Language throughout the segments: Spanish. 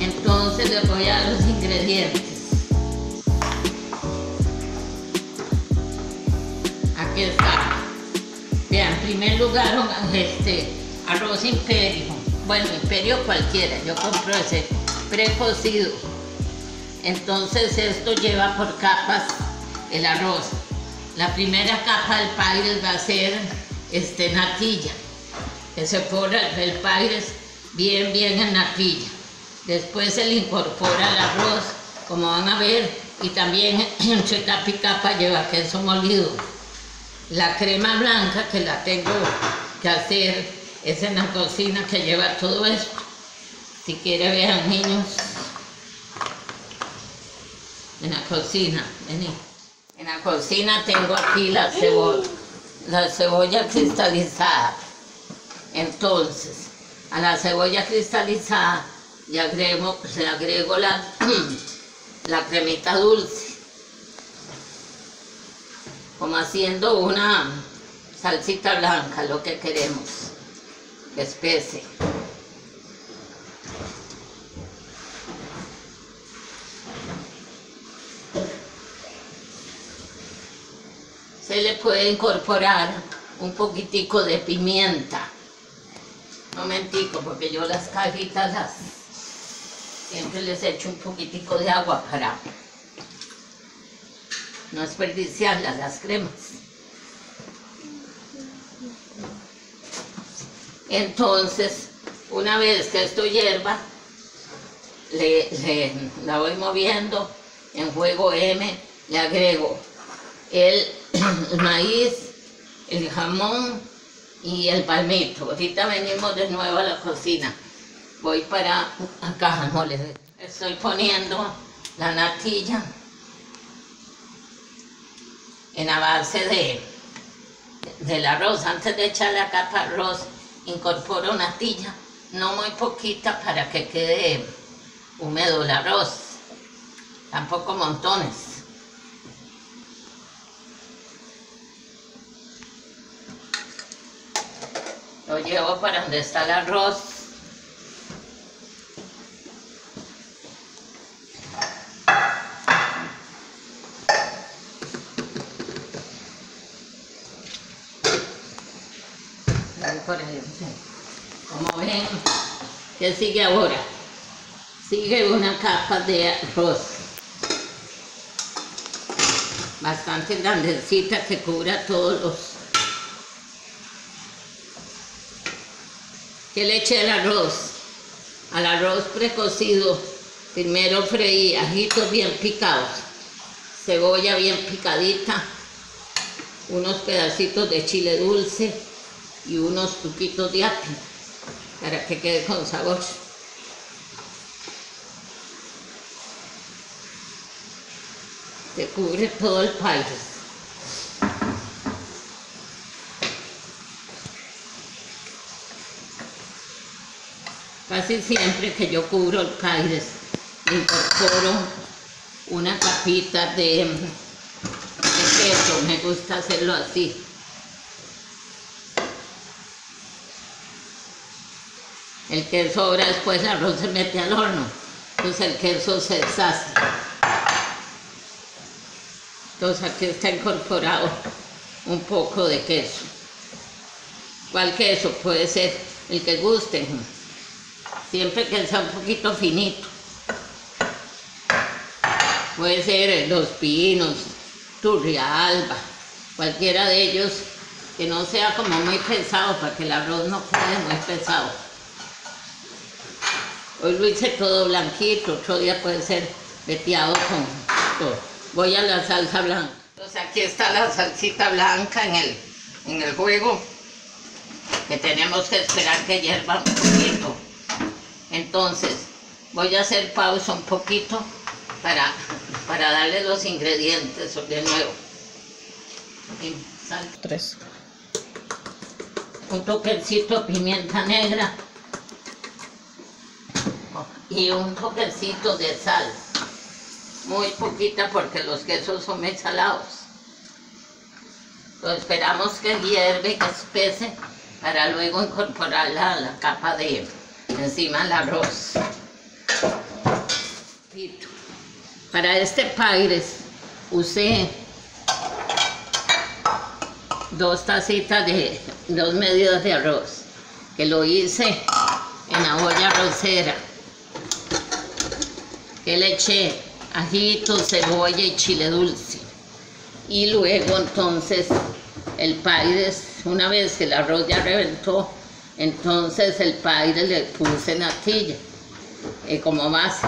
Entonces les voy a dar los ingredientes. Aquí está. Vean, en primer lugar, este arroz imperio. Bueno, imperio cualquiera, yo compro ese precocido. Entonces esto lleva por capas el arroz. La primera capa del paires va a ser este, natilla, que se pone el paires bien, bien en natilla. Después se le incorpora el arroz, como van a ver, y también entre capa lleva queso molido. La crema blanca que la tengo que hacer es en la cocina que lleva todo esto. Si quiere vean niños, en la cocina, vení. En la cocina tengo aquí la cebolla, la cebolla cristalizada. Entonces, a la cebolla cristalizada le agrego, le agrego la, la cremita dulce, como haciendo una salsita blanca, lo que queremos, que espese. Se le puede incorporar un poquitico de pimienta. Momentico, porque yo las cajitas las siempre les echo un poquitico de agua para no desperdiciarlas las cremas. Entonces, una vez que esto hierva, le, la voy moviendo en juego M, le agrego el, maíz, el jamón y el palmito. Ahorita venimos de nuevo a la cocina. Voy para acá, no les estoy poniendo la natilla en la base de, del arroz. Antes de echar la capa de arroz, incorporo natilla, no muy poquita para que quede húmedo el arroz. Tampoco montones. Lo llevo para donde está el arroz. Como ven, ¿qué sigue ahora? Sigue una capa de arroz. Bastante grandecita que cubra todos los que le eché el arroz. Al arroz precocido, primero freí ajitos bien picados, cebolla bien picadita, unos pedacitos de chile dulce y unos tuquitos de apio para que quede con sabor. Se cubre todo el país. Casi siempre que yo cubro el paires, le incorporo una capita de, queso. Me gusta hacerlo así. El queso ahora después el arroz se mete al horno. Entonces el queso se deshace. Entonces aquí está incorporado un poco de queso. ¿Cuál queso? Puede ser el que guste. Siempre que sea un poquito finito. Puede ser los pinos, turrialba, cualquiera de ellos que no sea como muy pesado para que el arroz no quede muy pesado. Hoy lo hice todo blanquito, otro día puede ser veteado con todo. Voy a la salsa blanca. Entonces aquí está la salsita blanca en el, en el juego, que tenemos que esperar que hierva un poquito. Entonces voy a hacer pausa un poquito para, para darle los ingredientes de nuevo. Y sal- Tres. un toquecito de pimienta negra y un toquecito de sal. Muy poquita porque los quesos son muy salados. Lo esperamos que hierve, que espese, para luego incorporarla a la capa de, encima del arroz. Para este paires usé dos tacitas de dos medidas de arroz que lo hice en la olla arrocera que le eché ajito, cebolla y chile dulce y luego entonces el paires una vez que el arroz ya reventó entonces el paires le puse natilla eh, como base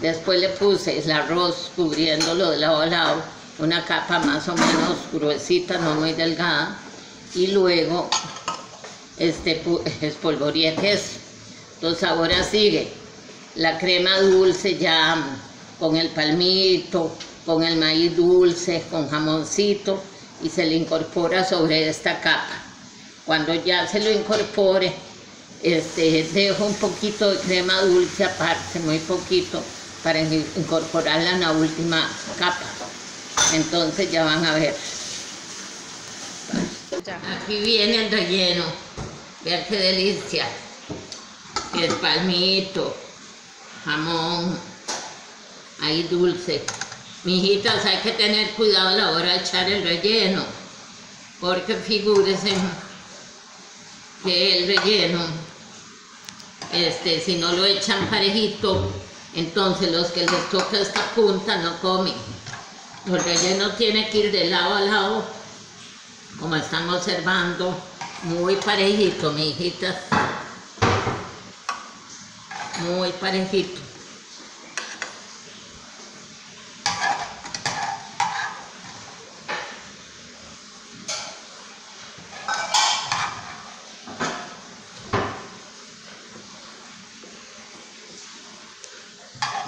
después le puse el arroz cubriéndolo de lado a lado una capa más o menos gruesita, no muy delgada, y luego este, espolvoreé queso. Entonces ahora sigue la crema dulce ya con el palmito, con el maíz dulce, con jamoncito y se le incorpora sobre esta capa. Cuando ya se lo incorpore, este, dejo un poquito de crema dulce aparte, muy poquito, para incorporarla en la última capa. Entonces ya van a ver. Aquí viene el relleno. Vean qué delicia. El palmito, jamón, ahí dulce. Mijitas, hay que tener cuidado a la hora de echar el relleno, porque figúrense que el relleno, este, si no lo echan parejito, entonces los que les toca esta punta no comen. El relleno tiene que ir de lado a lado, como están observando, muy parejito, mi hijita. Muy parejito.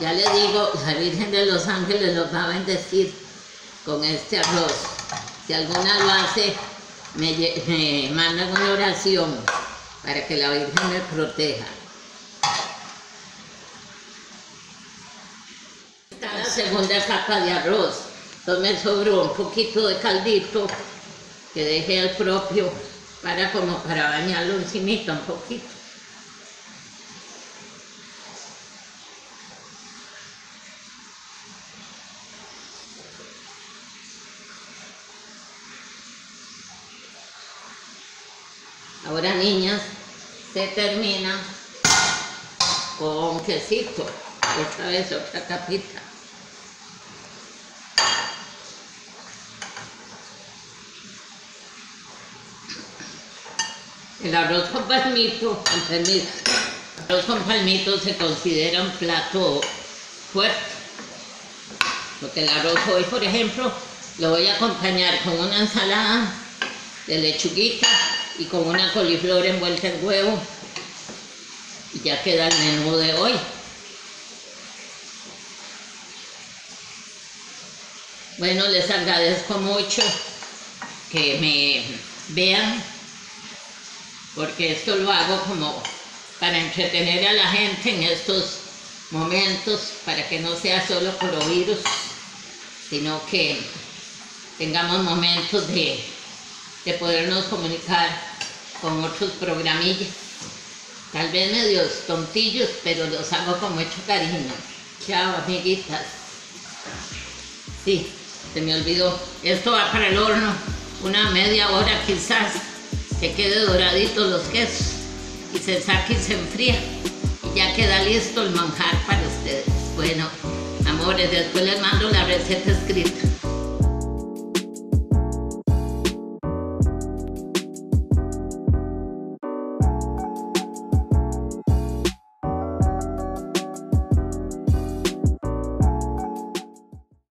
Ya le digo, la Virgen de los Ángeles los va a bendecir con este arroz. Si alguna lo hace, me, me mandan una oración para que la Virgen me proteja. Está la segunda capa de arroz. Entonces me sobró un poquito de caldito que dejé al propio para como para bañarlo encimita un poquito. Ahora niñas, se termina con quesito, otra vez otra capita. El arroz con palmito, el arroz con palmito se considera un plato fuerte. Porque el arroz hoy, por ejemplo, lo voy a acompañar con una ensalada de lechuguita y con una coliflor envuelta en huevo. Y ya queda el menú de hoy. Bueno, les agradezco mucho que me vean, porque esto lo hago como para entretener a la gente en estos momentos, para que no sea solo oídos, sino que tengamos momentos de de podernos comunicar con otros programillas. Tal vez medios tontillos, pero los hago con mucho cariño. Chao, amiguitas. Sí, se me olvidó. Esto va para el horno, una media hora quizás, que quede doradito los quesos y se saque y se enfría. Y ya queda listo el manjar para ustedes. Bueno, amores, después les mando la receta escrita.